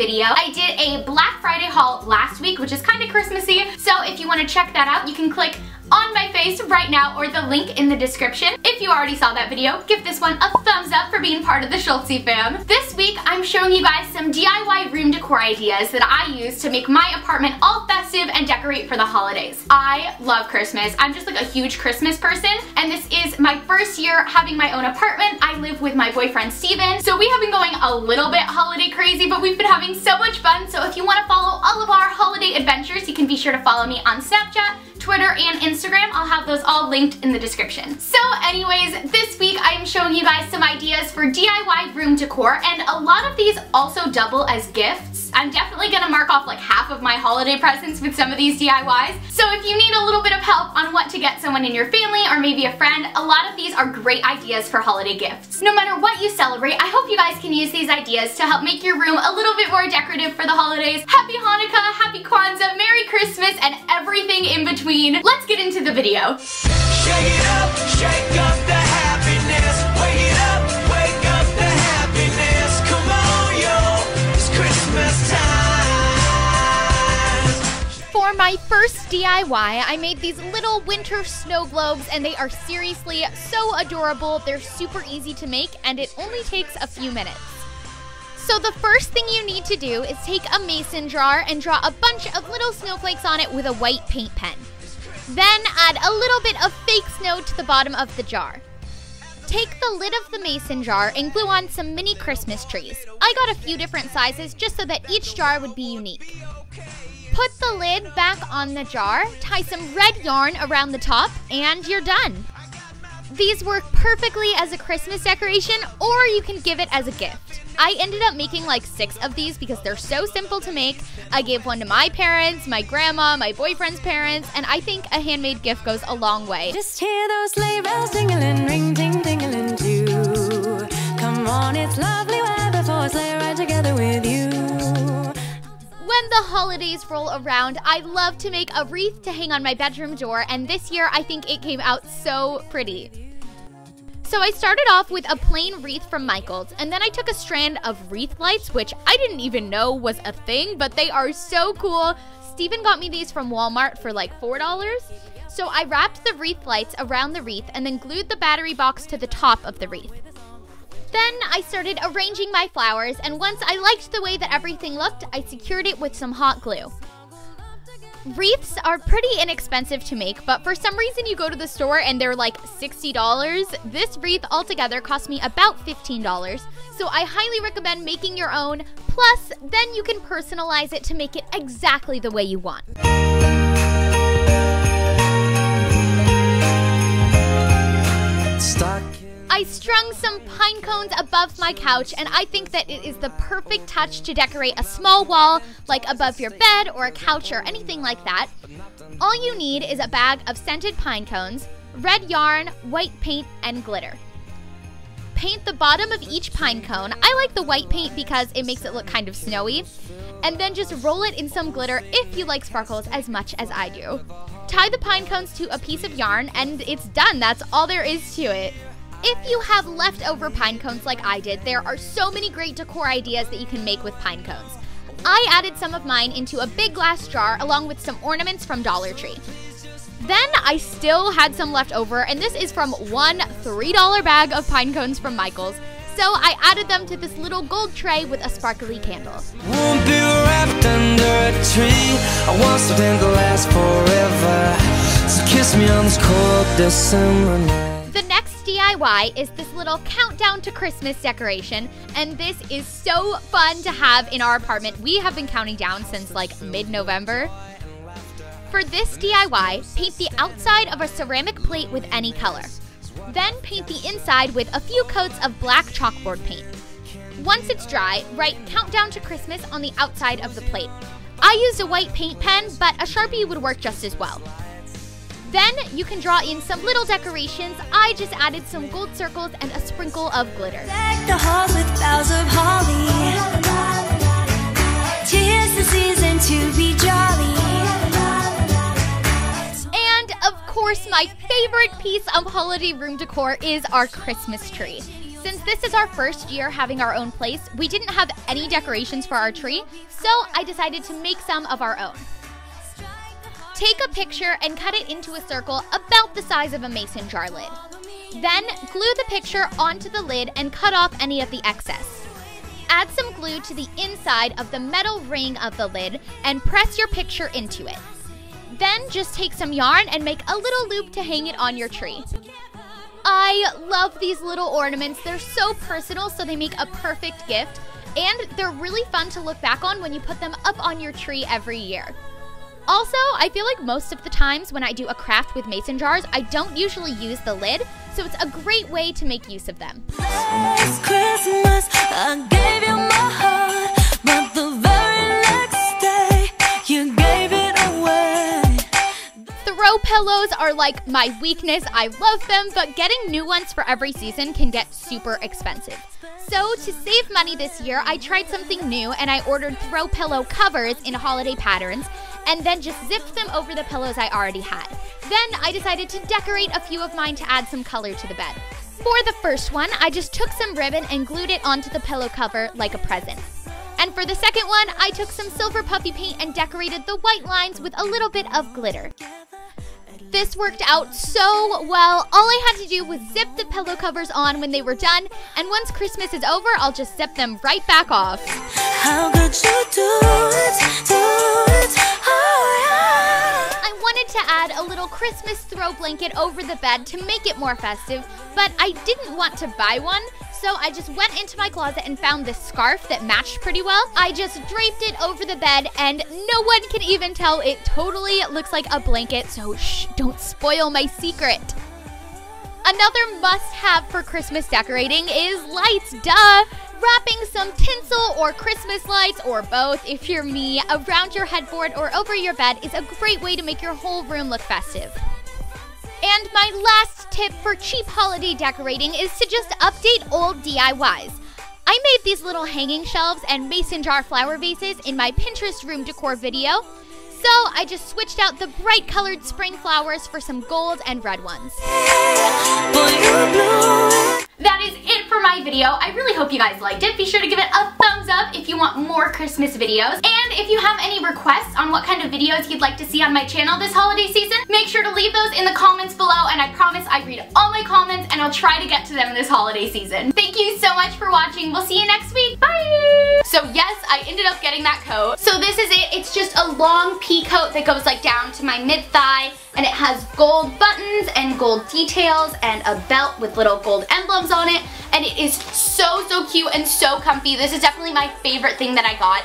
video. I did a Black Friday haul last week, which is kind of Christmassy. So if you want to check that out, you can click on my face right now or the link in the description. If you already saw that video, give this one a thumbs up for being part of the Schultzzie fam. This week, I'm showing you guys some DIY room decor ideas that I use to make my apartment all festive and decorate for the holidays. I love Christmas. I'm just like a huge Christmas person, and this is my first year having my own apartment. I live with my boyfriend Stephen, so we have been going a little bit holiday crazy, but we've been having so much fun. So if you want to follow all of our holiday adventures, you can be sure to follow me on Snapchat, Twitter, and Instagram. I'll have those all linked in the description. So anyways, this week I am showing you guys some ideas for DIY room decor, and a lot of these also double as gifts. I'm definitely gonna mark off like half of my holiday presents with some of these DIYs. So if you need a little bit of help on what to get someone in your family or maybe a friend, a lot of these are great ideas for holiday gifts. No matter what you celebrate, I hope you guys can use these ideas to help make your room a little bit more decorative for the holidays. Happy Hanukkah, Happy Kwanzaa, Merry Christmas, and everything in between. Let's get into the video. My first DIY, I made these little winter snow globes and they are seriously so adorable. They're super easy to make and it only takes a few minutes. So the first thing you need to do is take a mason jar and draw a bunch of little snowflakes on it with a white paint pen. Then add a little bit of fake snow to the bottom of the jar. Take the lid of the mason jar and glue on some mini Christmas trees. I got a few different sizes just so that each jar would be unique. Put the lid back on the jar, tie some red yarn around the top, and you're done. These work perfectly as a Christmas decoration, or you can give it as a gift. I ended up making like six of these because they're so simple to make. I gave one to my parents, my grandma, my boyfriend's parents, and I think a handmade gift goes a long way. Just hear those sleigh bells ring When the holidays roll around, I love to make a wreath to hang on my bedroom door, and this year I think it came out so pretty. So I started off with a plain wreath from Michaels, and then I took a strand of wreath lights, which I didn't even know was a thing, but they are so cool. Stephen got me these from Walmart for like $4. So I wrapped the wreath lights around the wreath and then glued the battery box to the top of the wreath. Then I started arranging my flowers, and once I liked the way that everything looked, I secured it with some hot glue. Wreaths are pretty inexpensive to make, but for some reason you go to the store and they're like $60. This wreath altogether cost me about $15, so I highly recommend making your own. Plus, then you can personalize it to make it exactly the way you want. I strung some pine cones above my couch, and I think that it is the perfect touch to decorate a small wall, like above your bed or a couch or anything like that. All you need is a bag of scented pine cones, red yarn, white paint, and glitter. Paint the bottom of each pine cone. I like the white paint because it makes it look kind of snowy. And then just roll it in some glitter if you like sparkles as much as I do. Tie the pine cones to a piece of yarn, and it's done. That's all there is to it. If you have leftover pine cones like I did, there are so many great decor ideas that you can make with pine cones. I added some of mine into a big glass jar along with some ornaments from Dollar Tree. Then I still had some left over, and this is from one $3 bag of pine cones from Michaels. So I added them to this little gold tray with a sparkly candle. won't be wrapped under a tree. I want something to last forever. So kiss me on this cold December night. The next DIY is this little countdown to Christmas decoration, and this is so fun to have in our apartment. We have been counting down since like mid November. For this DIY, paint the outside of a ceramic plate with any color. Then paint the inside with a few coats of black chalkboard paint. Once it's dry, write Countdown to Christmas on the outside of the plate. I used a white paint pen, but a Sharpie would work just as well. Then you can draw in some little decorations. I just added some gold circles and a sprinkle of glitter. Deck the halls with boughs of holly. Tis the season to be jolly. And of course, my favorite piece of holiday room decor is our Christmas tree. Since this is our first year having our own place, we didn't have any decorations for our tree, so I decided to make some of our own. Take a picture and cut it into a circle about the size of a mason jar lid. Then glue the picture onto the lid and cut off any of the excess. Add some glue to the inside of the metal ring of the lid and press your picture into it. Then just take some yarn and make a little loop to hang it on your tree. I love these little ornaments. They're so personal, so they make a perfect gift. And they're really fun to look back on when you put them up on your tree every year. Also, I feel like most of the times when I do a craft with mason jars, I don't usually use the lid, so it's a great way to make use of them. Last Christmas, I gave you my heart, but the very next day, you gave it away. Throw pillows are like my weakness. I love them, but getting new ones for every season can get super expensive. So, to save money this year, I tried something new and I ordered throw pillow covers in holiday patterns and then just zipped them over the pillows I already had. Then I decided to decorate a few of mine to add some color to the bed. For the first one, I just took some ribbon and glued it onto the pillow cover like a present. And for the second one, I took some silver puffy paint and decorated the white lines with a little bit of glitter. This worked out so well. All I had to do was zip the pillow covers on when they were done, and once Christmas is over, I'll just zip them right back off. To add a little Christmas throw blanket over the bed to make it more festive, but I didn't want to buy one, so I just went into my closet and found this scarf that matched pretty well. I just draped it over the bed, and no one can even tell it totally looks like a blanket, so shh, don't spoil my secret. Another must have for Christmas decorating is lights, duh! Wrapping some tinsel or Christmas lights, or both if you're me, around your headboard or over your bed is a great way to make your whole room look festive. And my last tip for cheap holiday decorating is to just update old DIYs. I made these little hanging shelves and mason jar flower vases in my Pinterest room decor video. So I just switched out the bright colored spring flowers for some gold and red ones. That is it for my video. I really hope you guys liked it. Be sure to give it a thumbs up if you want more Christmas videos. And if you have any requests on what kind of videos you'd like to see on my channel this holiday season, make sure to leave those in the comments below and I promise I read all my comments and I'll try to get to them this holiday season. Thank you so much for watching. We'll see you next week. Bye! So yes, I ended up getting that coat. So this is it. It's just a long pea coat that goes like down to my mid-thigh and it has gold buttons and gold details and a belt with little gold emblems on it and it is so so cute and so comfy. This is definitely my favorite thing that I got.